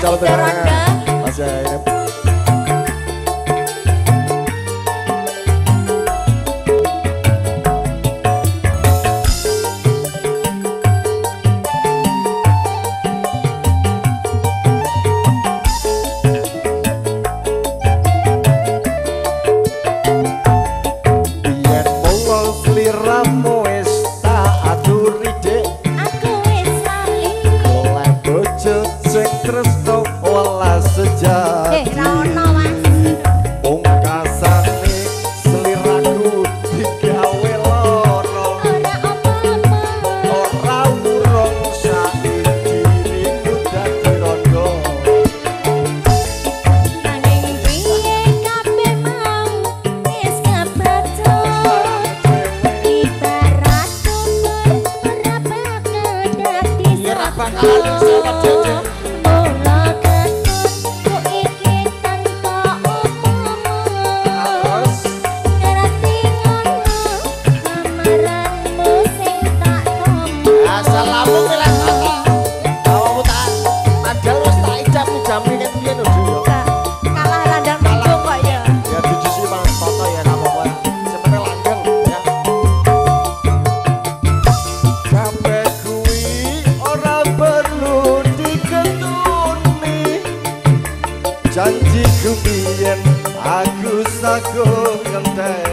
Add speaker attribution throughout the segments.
Speaker 1: calon tunangan.
Speaker 2: Mas Yairem. Janji ku biyen aku sago ngenteni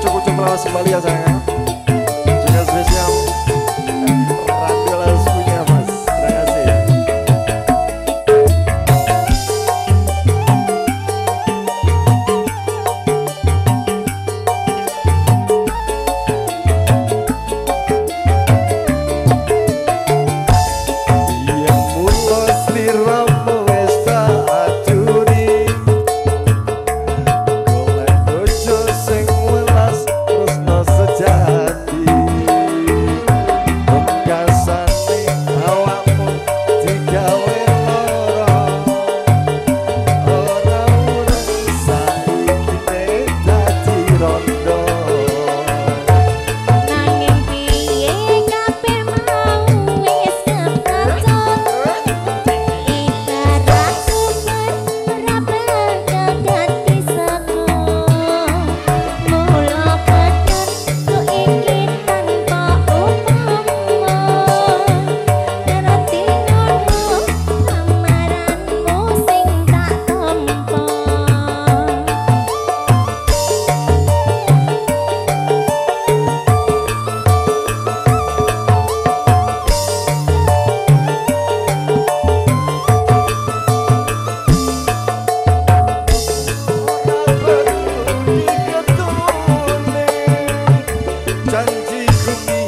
Speaker 2: cukup jumlah kembali ya. Sayang spesial 战绩。